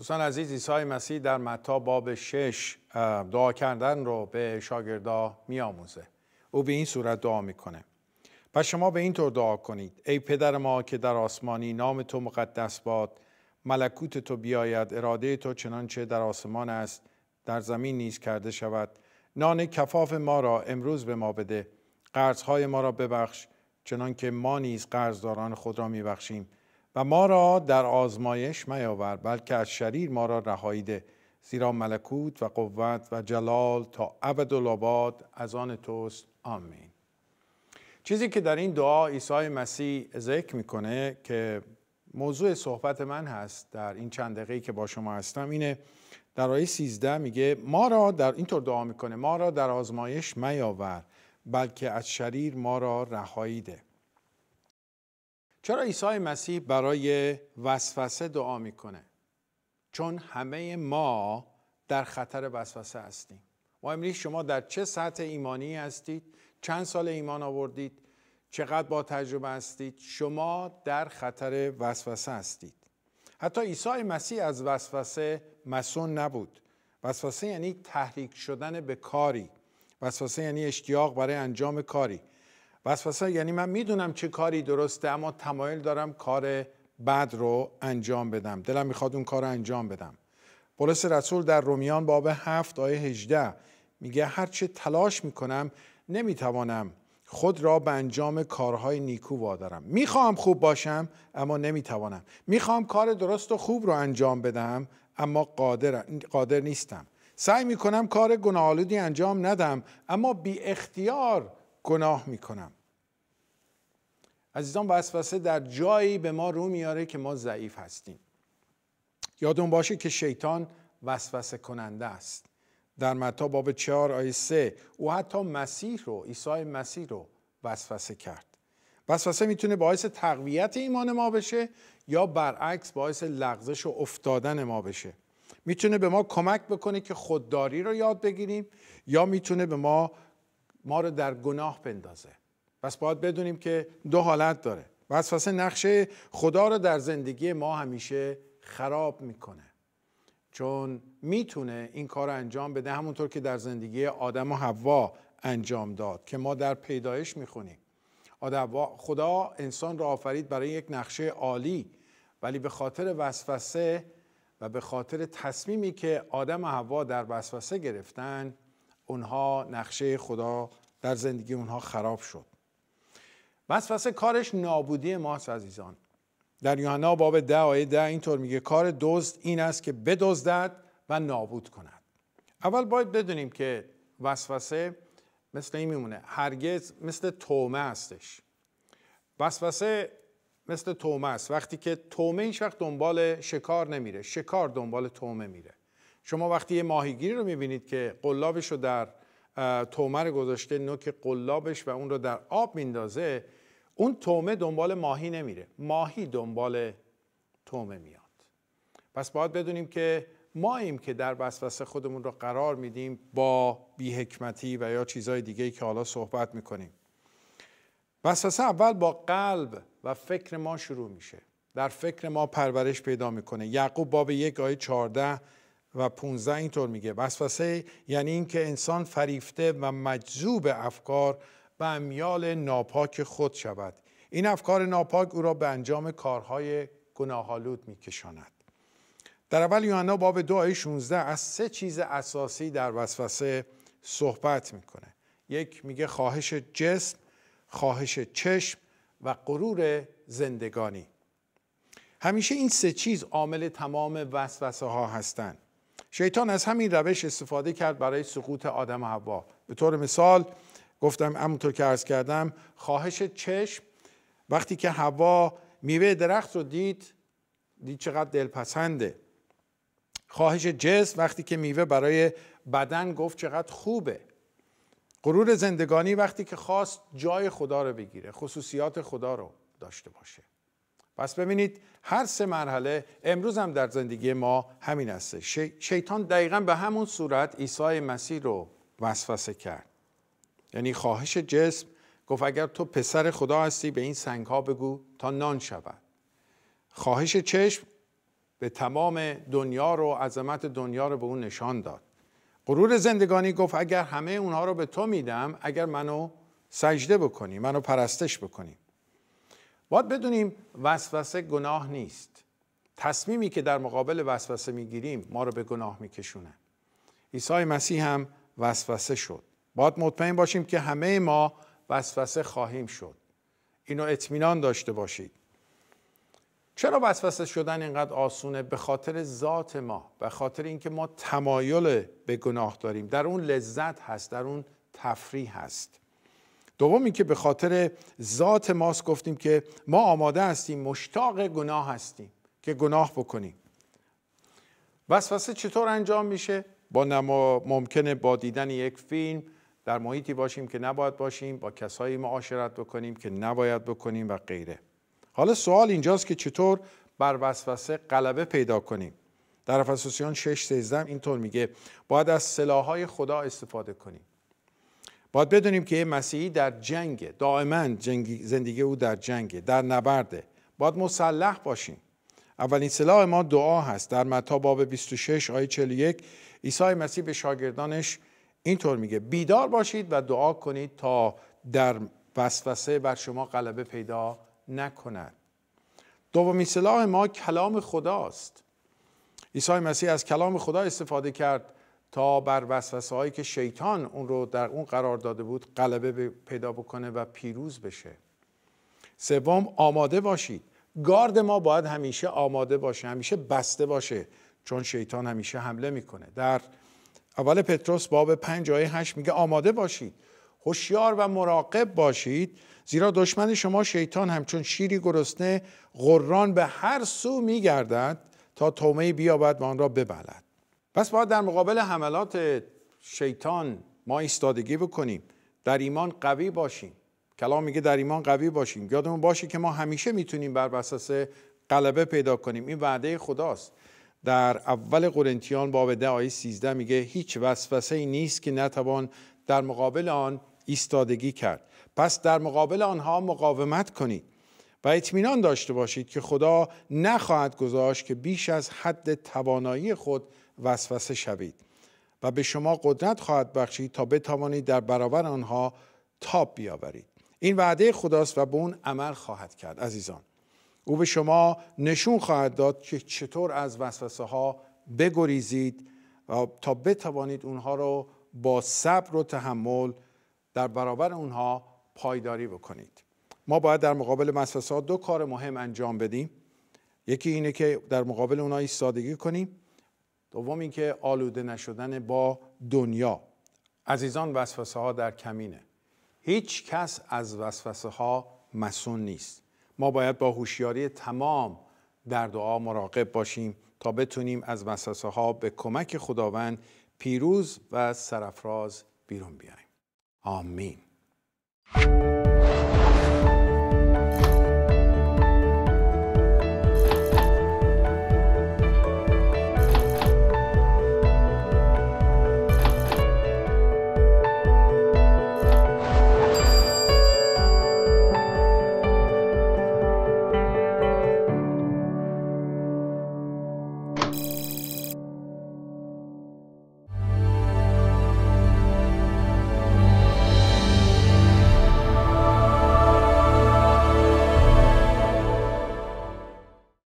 دوستان عزیز عیسی مسیح در متا باب شش دعا کردن رو به شاگردا میآموزه. او به این صورت دعا می‌کنه. پس شما به این طور دعا کنید. ای پدر ما که در آسمانی نام تو مقدس باد ملکوت تو بیاید اراده تو چنانچه در آسمان است در زمین نیز کرده شود. نان کفاف ما را امروز به ما بده قرضهای ما را ببخش چنانکه ما نیز قرضداران خود را میبخشیم. و ما را در آزمایش میاور بلکه از شریر ما را رهایی ده زیرا ملکوت و قوت و جلال تا ابدالآباد از آن توست. آمین. چیزی که در این دعا عیسی مسیح ذکر می‌کنه که موضوع صحبت من هست در این چند دقیقه که با شما هستم اینه در آیه 13 میگه ما را در اینطور دعا می‌کنه ما را در آزمایش میاور بلکه از شریر ما را رهایی ده چرا عیسی مسیح برای وسوسه دعا می‌کنه؟ چون همه ما در خطر وسوسه هستیم. ما امروز شما در چه سطح ایمانی هستید؟ چند سال ایمان آوردید؟ چقدر با تجربه هستید؟ شما در خطر وسوسه هستید. حتی عیسی مسیح از وسوسه مسون نبود. وسوسه یعنی تحریک شدن به کاری. وسوسه یعنی اشتیاق برای انجام کاری. وسوسه یعنی من می‌دونم چه کاری درسته اما تمایل دارم کار بد رو انجام بدم. دلم می‌خواد اون کار رو انجام بدم. پولس رسول در رومیان باب 7 آیه 18 میگه هرچه تلاش می‌کنم نمی‌توانم خود را به انجام کارهای نیکو وادارم. می‌خواهم خوب باشم اما نمی‌توانم. می‌خواهم کار درست و خوب رو انجام بدم اما قادر, قادر نیستم. سعی می‌کنم کار گناهالودی انجام ندم اما بی اختیار گناه می‌کنم. عزیزان وسوسه در جایی به ما رو میاره که ما ضعیف هستیم. یادون باشه که شیطان وسوسه کننده است. در متا باب 4 آیه 3 او حتی مسیح رو عیسی مسیح رو وسوسه کرد. وسوسه می‌تونه باعث تقویت ایمان ما بشه یا برعکس باعث لغزش و افتادن ما بشه. می‌تونه به ما کمک بکنه که خودداری رو یاد بگیریم یا می‌تونه به ما ما رو در گناه بندازه. پس باید بدونیم که دو حالت داره. وسوسه نقشه خدا رو در زندگی ما همیشه خراب می‌کنه. چون می‌تونه این کار رو انجام بده همونطور که در زندگی آدم و حوا انجام داد که ما در پیدایش می‌خونیم. خدا انسان را آفرید برای یک نقشه عالی ولی به خاطر وسوسه و به خاطر تصمیمی که آدم و حوا در وسوسه گرفتن اونها نقشه خدا در زندگی اونها خراب شد. وسوسه کارش نابودی ماست عزیزان. در یوحنا باب ده آیه ده اینطور میگه کار دزد این است که بدزدد و نابود کند. اول باید بدونیم که وسوسه مثل این میمونه هرگز مثل تومه هستش وسوسه مثل تومه است. وقتی که تومه هیچ وقت دنبال شکار نمیره شکار دنبال تومه میره. شما وقتی یه ماهیگیری رو می‌بینید که قلابش رو در تومه رو گذاشته نوک قلابش و اون رو در آب میندازه اون تومه دنبال ماهی نمیره. ماهی دنبال تومه میاد. پس باید بدونیم که ماییم که در وسوسه خودمون رو قرار میدیم با بیحکمتی و یا چیزهای دیگه که حالا صحبت می‌کنیم. وسوسه اول با قلب و فکر ما شروع میشه. در فکر ما پرورش پیدا می‌کنه. یعقوب باب یک آیه 14 و 15 اینطور میگه. وسوسه یعنی اینکه انسان فریفته و مجذوب افکار و امیال ناپاک خود شود. این افکار ناپاک او را به انجام کارهای گناهالود میکشاند. در اول یوحنا باب دو آیه 16 از سه چیز اساسی در وسوسه صحبت می‌کنه. یک میگه خواهش جسم خواهش چشم و غرور زندگانی. همیشه این سه چیز عامل تمام وسوسه ها هستند. شیطان از همین روش استفاده کرد برای سقوط آدم و حوا. به طور مثال گفتم همونطور که عرض کردم خواهش چشم. وقتی که هوا میوه درخت رو دید دید چقدر دلپسنده. خواهش جسم وقتی که میوه برای بدن گفت چقدر خوبه. غرور زندگانی وقتی که خواست جای خدا رو بگیره خصوصیات خدا رو داشته باشه. پس ببینید هر سه مرحله امروز هم در زندگی ما همین هسته شیطان دقیقا به همون صورت عیسی مسیح رو وسوسه کرد. یعنی خواهش جسم گفت اگر تو پسر خدا هستی به این سنگ ها بگو تا نان شود. خواهش چشم به تمام دنیا رو عظمت دنیا رو به اون نشان داد. غرور زندگانی گفت اگر همه اونها رو به تو میدم اگر منو سجده بکنی منو پرستش بکنی. باید بدونیم وسوسه گناه نیست. تصمیمی که در مقابل وسوسه می‌گیریم ما رو به گناه میکشونه. عیسی مسیح هم وسوسه شد. باید مطمئن باشیم که همه ما وسوسه خواهیم شد. اینو اطمینان داشته باشید. چرا وسوسه شدن اینقدر آسونه؟ به خاطر ذات ما به خاطر اینکه ما تمایل به گناه داریم. در اون لذت هست در اون تفریح هست. دوم اینکه به خاطر ذات ماست گفتیم که ما آماده هستیم مشتاق گناه هستیم که گناه بکنیم. وسوسه چطور انجام میشه؟ با نما ممکنه با دیدن یک فیلم در محیطی باشیم که نباید باشیم با کسایی معاشرت بکنیم که نباید بکنیم و غیره. حالا سوال اینجاست که چطور بر وسوسه غلبه پیدا کنیم؟ در افسوسیان 6 13 اینطور میگه باید از سلاحهای خدا استفاده کنیم. باید بدونیم که مسیحی در جنگ دائما زندگی او در جنگ در نبرده باید مسلح باشیم. اولین سلاح ما دعا هست. در متا باب 26 آیه 41 عیسی مسیح به شاگردانش اینطور میگه بیدار باشید و دعا کنید تا در وسوسه بر شما غلبه پیدا نکند. دومین سلاح ما کلام خداست. عیسی مسیح از کلام خدا استفاده کرد. تا بر وسوسه هایی که شیطان اون رو در اون قرار داده بود غلبه پیدا بکنه و پیروز بشه. سوم آماده باشید. گارد ما باید همیشه آماده باشه همیشه بسته باشه چون شیطان همیشه حمله می‌کنه. در اول پتروس باب 5 آیه 8 میگه آماده باشید هوشیار و مراقب باشید زیرا دشمن شما شیطان همچون شیری گرسنه غران به هر سو میگردد تا تومه بیابد و آن را ببلد. پس باید در مقابل حملات شیطان ما ایستادگی بکنیم. در ایمان قوی باشیم. کلام میگه در ایمان قوی باشیم. یادمون باشه که ما همیشه می‌تونیم بر اساس غلبه پیدا کنیم. این وعده خداست. در اول قرنتیان باب ده آیه 13 میگه هیچ وسوسه ای نیست که نتوان در مقابل آن ایستادگی کرد. پس در مقابل آنها مقاومت کنید و اطمینان داشته باشید که خدا نخواهد گذاشت که بیش از حد توانایی خود وسوسه شوید و به شما قدرت خواهد بخشید تا بتوانید در برابر آنها تاب بیاورید. این وعده خداست و به اون عمل خواهد کرد عزیزان. او به شما نشون خواهد داد که چطور از وسوسه ها بگریزید و تا بتوانید اونها رو با صبر و تحمل در برابر اونها پایداری بکنید. ما باید در مقابل وسوسه ها دو کار مهم انجام بدیم. یکی اینه که در مقابل اونها ایستادگی کنیم. دوم اینکه آلوده نشدن با دنیا. عزیزان وسوسه ها در کمینه. هیچ کس از وسوسه ها مسون نیست. ما باید با هوشیاری تمام در دعا مراقب باشیم تا بتونیم از وسوسه ها به کمک خداوند پیروز و سرفراز بیرون بیایم آمین.